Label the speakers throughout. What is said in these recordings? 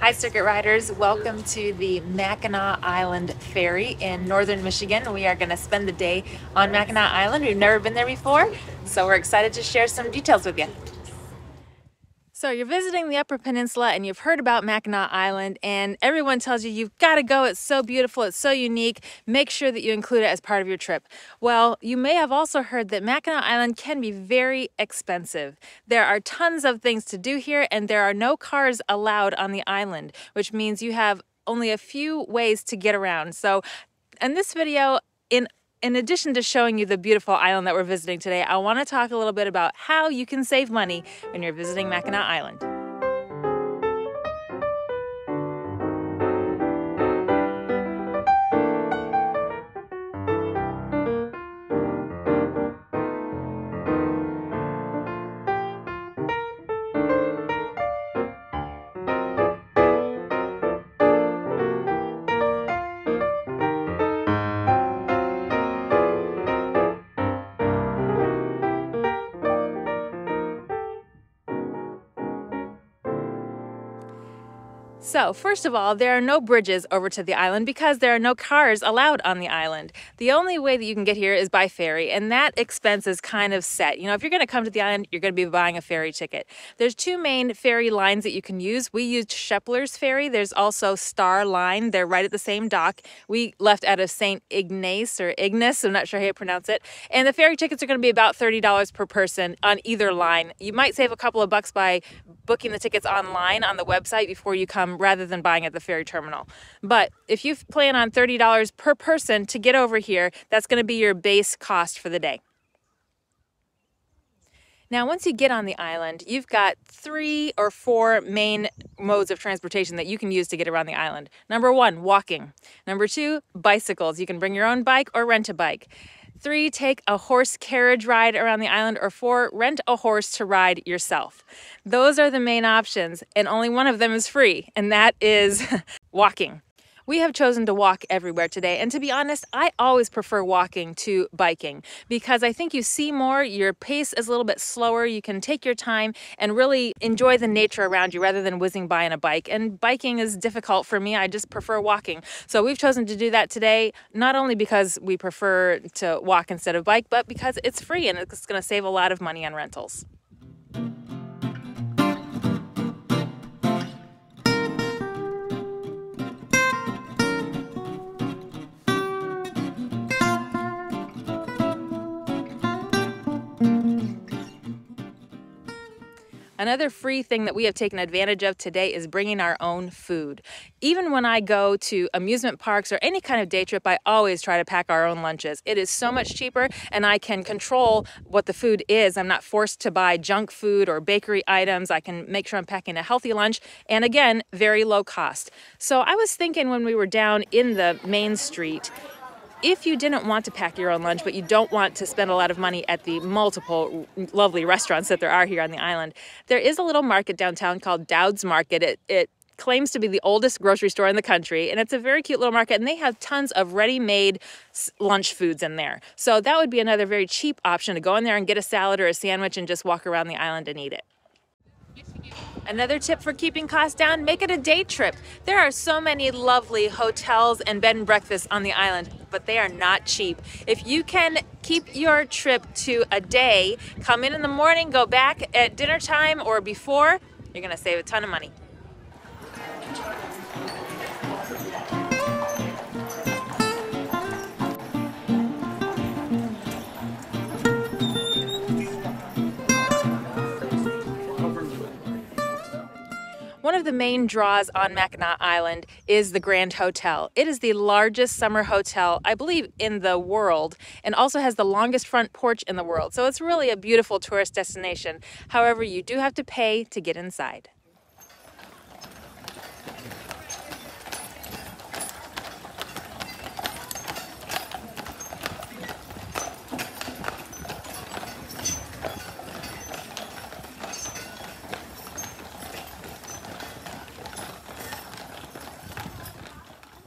Speaker 1: Hi, circuit riders. Welcome to the Mackinac Island Ferry in northern Michigan. We are going to spend the day on Mackinac Island. We've never been there before, so we're excited to share some details with you. So you're visiting the Upper Peninsula and you've heard about Mackinac Island and everyone tells you you've got to go. It's so beautiful. It's so unique. Make sure that you include it as part of your trip. Well, you may have also heard that Mackinac Island can be very expensive. There are tons of things to do here and there are no cars allowed on the island, which means you have only a few ways to get around. So in this video, in in addition to showing you the beautiful island that we're visiting today, I want to talk a little bit about how you can save money when you're visiting Mackinac Island. So, first of all, there are no bridges over to the island because there are no cars allowed on the island. The only way that you can get here is by ferry, and that expense is kind of set. You know, if you're going to come to the island, you're going to be buying a ferry ticket. There's two main ferry lines that you can use. We used Shepler's Ferry. There's also Star Line. They're right at the same dock. We left out of St. Ignace or Ignace, I'm not sure how you pronounce it. And the ferry tickets are going to be about $30 per person on either line. You might save a couple of bucks by booking the tickets online on the website before you come rather than buying at the ferry terminal. But if you plan on $30 per person to get over here, that's going to be your base cost for the day. Now, once you get on the island, you've got three or four main modes of transportation that you can use to get around the island. Number one, walking. Number two, bicycles. You can bring your own bike or rent a bike. Three, take a horse carriage ride around the island. Or four, rent a horse to ride yourself. Those are the main options, and only one of them is free, and that is walking. We have chosen to walk everywhere today. And to be honest, I always prefer walking to biking because I think you see more, your pace is a little bit slower, you can take your time and really enjoy the nature around you rather than whizzing by on a bike. And biking is difficult for me, I just prefer walking. So we've chosen to do that today, not only because we prefer to walk instead of bike, but because it's free and it's going to save a lot of money on rentals. Another free thing that we have taken advantage of today is bringing our own food. Even when I go to amusement parks or any kind of day trip, I always try to pack our own lunches. It is so much cheaper and I can control what the food is. I'm not forced to buy junk food or bakery items. I can make sure I'm packing a healthy lunch and again, very low cost. So I was thinking when we were down in the main street, if you didn't want to pack your own lunch, but you don't want to spend a lot of money at the multiple lovely restaurants that there are here on the island, there is a little market downtown called Doud's Market. It, it claims to be the oldest grocery store in the country, and it's a very cute little market, and they have tons of ready-made lunch foods in there. So that would be another very cheap option to go in there and get a salad or a sandwich and just walk around the island and eat it. Another tip for keeping costs down, make it a day trip. There are so many lovely hotels and bed and breakfasts on the island, but they are not cheap. If you can keep your trip to a day, come in in the morning, go back at dinner time or before, you're gonna save a ton of money. Of the main draws on Mackinac Island is the Grand Hotel. It is the largest summer hotel, I believe, in the world, and also has the longest front porch in the world. So it's really a beautiful tourist destination. However, you do have to pay to get inside.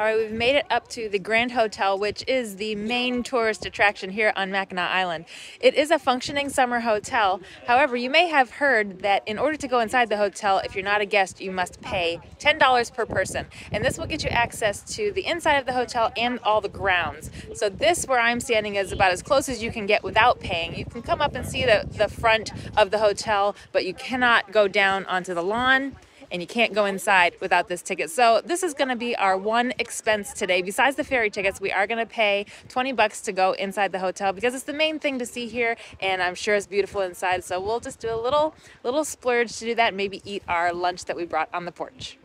Speaker 1: All right, we've made it up to the Grand Hotel, which is the main tourist attraction here on Mackinac Island. It is a functioning summer hotel. However, you may have heard that in order to go inside the hotel, if you're not a guest, you must pay $10 per person. And this will get you access to the inside of the hotel and all the grounds. So this, where I'm standing, is about as close as you can get without paying. You can come up and see the, the front of the hotel, but you cannot go down onto the lawn and you can't go inside without this ticket. So this is gonna be our one expense today. Besides the ferry tickets, we are gonna pay 20 bucks to go inside the hotel because it's the main thing to see here and I'm sure it's beautiful inside. So we'll just do a little, little splurge to do that, maybe eat our lunch that we brought on the porch.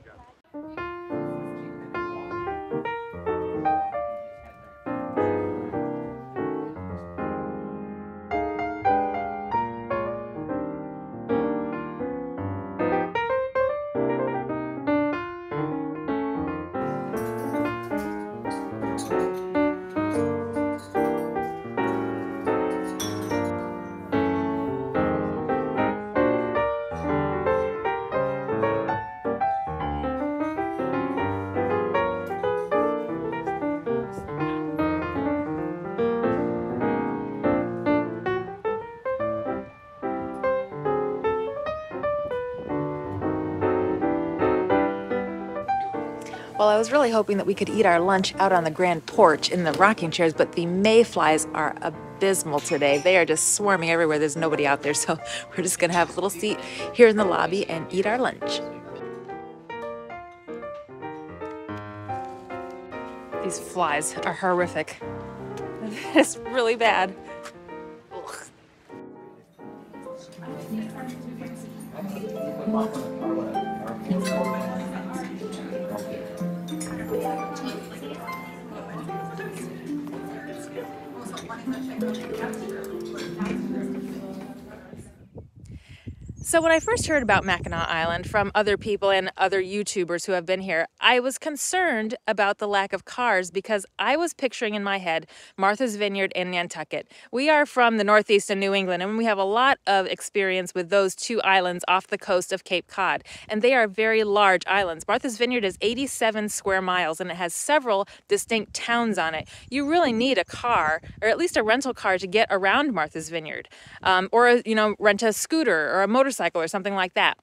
Speaker 1: Well, I was really hoping that we could eat our lunch out on the grand porch in the rocking chairs, but the mayflies are abysmal today. They are just swarming everywhere. There's nobody out there, so we're just gonna have a little seat here in the lobby and eat our lunch. These flies are horrific. It's really bad. Ugh. So when I first heard about Mackinac Island from other people and other YouTubers who have been here, I was concerned about the lack of cars because I was picturing in my head Martha's Vineyard and Nantucket. We are from the Northeast of New England and we have a lot of experience with those two islands off the coast of Cape Cod. And they are very large islands. Martha's Vineyard is 87 square miles and it has several distinct towns on it. You really need a car or at least a rental car to get around Martha's Vineyard um, or, you know, rent a scooter or a motorcycle motorcycle or something like that.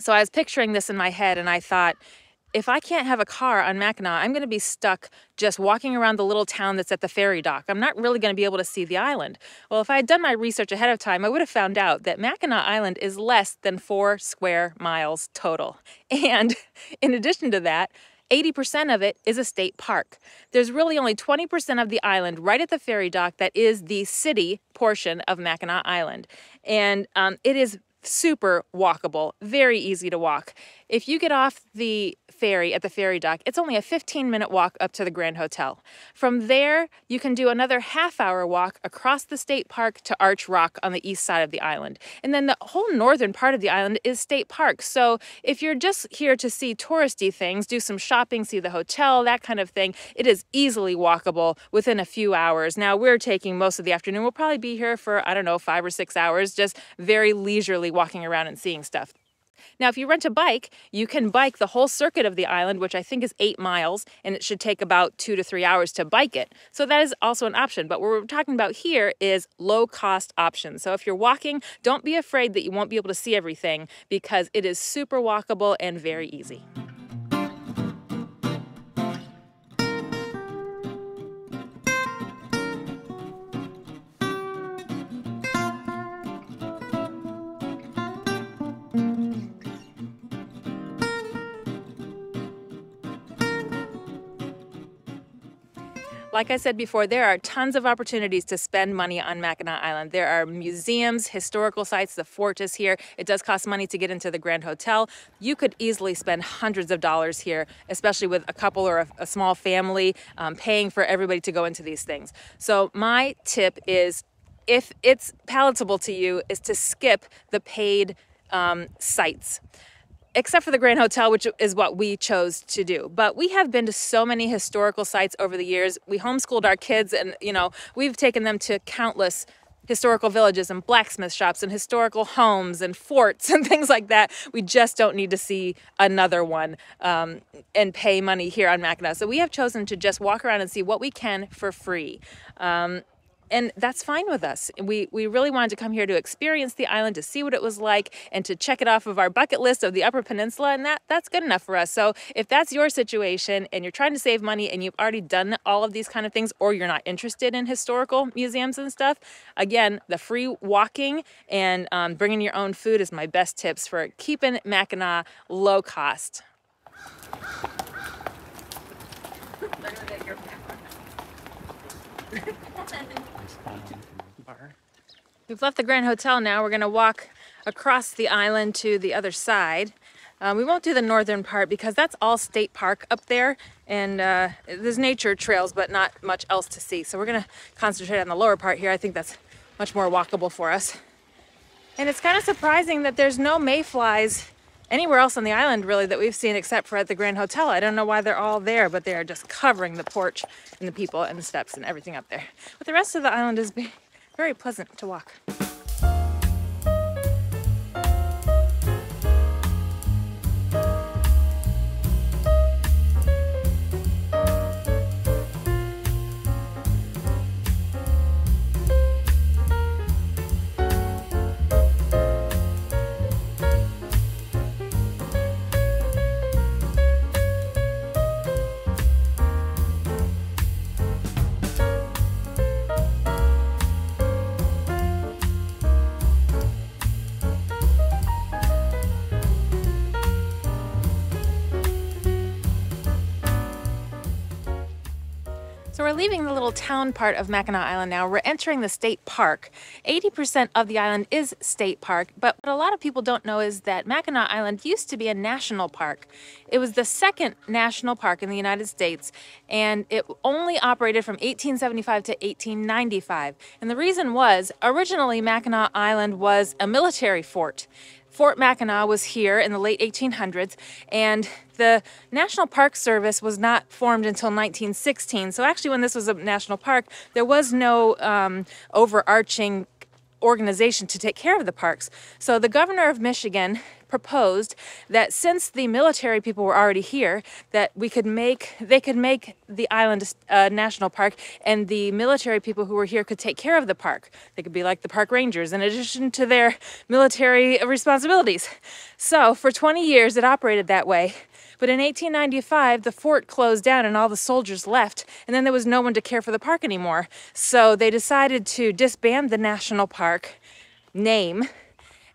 Speaker 1: So I was picturing this in my head and I thought, if I can't have a car on Mackinac, I'm going to be stuck just walking around the little town that's at the ferry dock. I'm not really going to be able to see the island. Well, if I had done my research ahead of time, I would have found out that Mackinac Island is less than four square miles total. And in addition to that, 80% of it is a state park. There's really only 20% of the island right at the ferry dock that is the city portion of Mackinac Island. And um, it is super walkable, very easy to walk. If you get off the ferry at the ferry dock, it's only a 15 minute walk up to the Grand Hotel. From there, you can do another half hour walk across the state park to Arch Rock on the east side of the island. And then the whole northern part of the island is state park. So if you're just here to see touristy things, do some shopping, see the hotel, that kind of thing, it is easily walkable within a few hours. Now, we're taking most of the afternoon. We'll probably be here for, I don't know, five or six hours, just very leisurely walking around and seeing stuff. Now, if you rent a bike, you can bike the whole circuit of the island, which I think is eight miles, and it should take about two to three hours to bike it. So that is also an option. But what we're talking about here is low cost options. So if you're walking, don't be afraid that you won't be able to see everything because it is super walkable and very easy. Like I said before, there are tons of opportunities to spend money on Mackinac Island. There are museums, historical sites, the fort is here. It does cost money to get into the Grand Hotel. You could easily spend hundreds of dollars here, especially with a couple or a, a small family, um, paying for everybody to go into these things. So my tip is if it's palatable to you, is to skip the paid um, sites except for the Grand Hotel, which is what we chose to do. But we have been to so many historical sites over the years. We homeschooled our kids, and you know, we've taken them to countless historical villages and blacksmith shops and historical homes and forts and things like that. We just don't need to see another one um, and pay money here on Mackinac. So we have chosen to just walk around and see what we can for free. Um, and that's fine with us. We we really wanted to come here to experience the island, to see what it was like, and to check it off of our bucket list of the Upper Peninsula, and that that's good enough for us. So if that's your situation and you're trying to save money and you've already done all of these kind of things, or you're not interested in historical museums and stuff, again, the free walking and um, bringing your own food is my best tips for keeping Mackinac low cost. We've left the Grand Hotel now. We're going to walk across the island to the other side. Um, we won't do the northern part because that's all state park up there and uh, there's nature trails but not much else to see. So we're going to concentrate on the lower part here. I think that's much more walkable for us. And it's kind of surprising that there's no mayflies anywhere else on the island really that we've seen except for at the Grand Hotel. I don't know why they're all there, but they are just covering the porch and the people and the steps and everything up there. But the rest of the island is very pleasant to walk. We're leaving the little town part of Mackinac Island now. We're entering the state park. 80% of the island is state park, but what a lot of people don't know is that Mackinac Island used to be a national park. It was the second national park in the United States, and it only operated from 1875 to 1895. And the reason was, originally Mackinac Island was a military fort. Fort Mackinac was here in the late 1800s, and the National Park Service was not formed until 1916. So actually, when this was a national park, there was no um, overarching organization to take care of the parks. So the governor of Michigan proposed that since the military people were already here, that we could make they could make the island a national park, and the military people who were here could take care of the park. They could be like the park rangers in addition to their military responsibilities. So for 20 years, it operated that way. But in 1895, the fort closed down and all the soldiers left, and then there was no one to care for the park anymore. So they decided to disband the national park name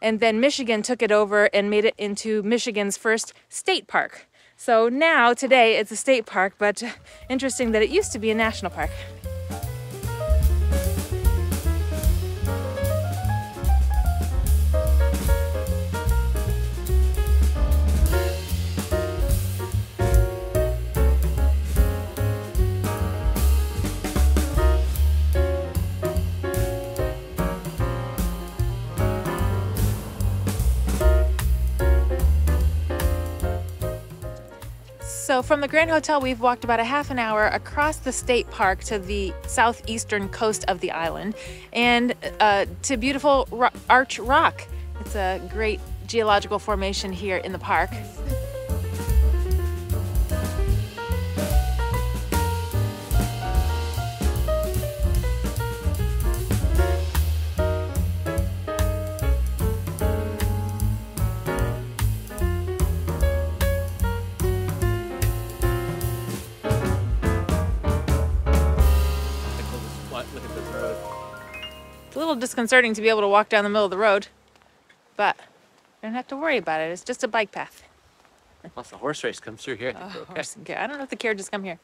Speaker 1: and then Michigan took it over and made it into Michigan's first state park. So now, today, it's a state park, but interesting that it used to be a national park. So from the Grand Hotel, we've walked about a half an hour across the state park to the southeastern coast of the island and uh, to beautiful Arch Rock. It's a great geological formation here in the park. Little disconcerting to be able to walk down the middle of the road, but I don't have to worry about it. It's just a bike path.
Speaker 2: Plus the horse race comes through here.
Speaker 1: Oh, horse, okay. I don't know if the carriages come here.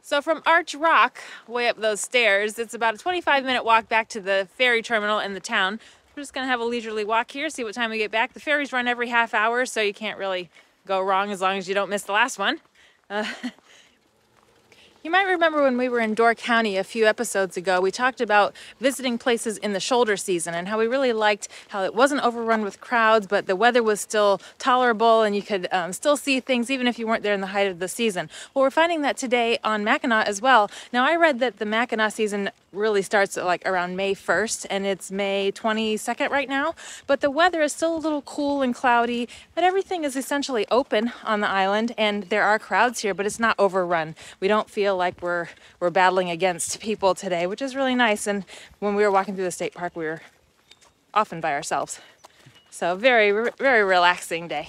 Speaker 1: So from Arch Rock, way up those stairs, it's about a 25 minute walk back to the ferry terminal in the town. We're just gonna have a leisurely walk here, see what time we get back. The ferries run every half hour, so you can't really go wrong as long as you don't miss the last one. Uh, You might remember when we were in Door County a few episodes ago, we talked about visiting places in the shoulder season and how we really liked how it wasn't overrun with crowds, but the weather was still tolerable and you could um, still see things even if you weren't there in the height of the season. Well, we're finding that today on Mackinac as well. Now, I read that the Mackinac season really starts like around May 1st and it's May 22nd right now, but the weather is still a little cool and cloudy, but everything is essentially open on the island and there are crowds here, but it's not overrun. We don't feel feel like we're we're battling against people today, which is really nice. And when we were walking through the state park, we were often by ourselves. So very very relaxing day.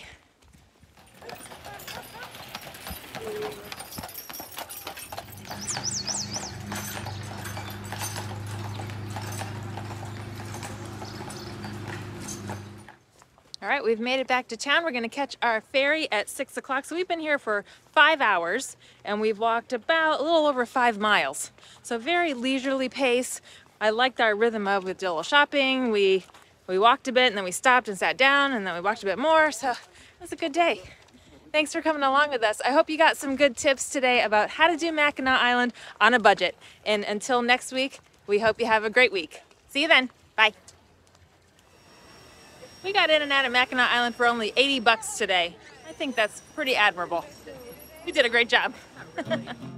Speaker 1: All right, we've made it back to town. We're gonna catch our ferry at six o'clock. So we've been here for five hours and we've walked about a little over five miles. So very leisurely pace. I liked our rhythm of with little shopping. We, we walked a bit and then we stopped and sat down and then we walked a bit more. So it was a good day. Thanks for coming along with us. I hope you got some good tips today about how to do Mackinac Island on a budget. And until next week, we hope you have a great week. See you then. Bye. We got in and out of Mackinac Island for only 80 bucks today. I think that's pretty admirable. You did a great job.